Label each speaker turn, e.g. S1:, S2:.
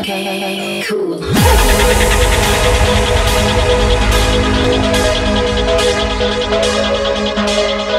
S1: Okay, cool.